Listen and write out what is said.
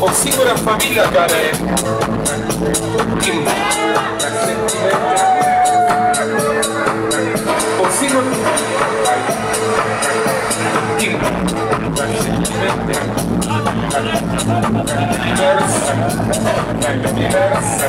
O la famiglia care. O singur Timp diversa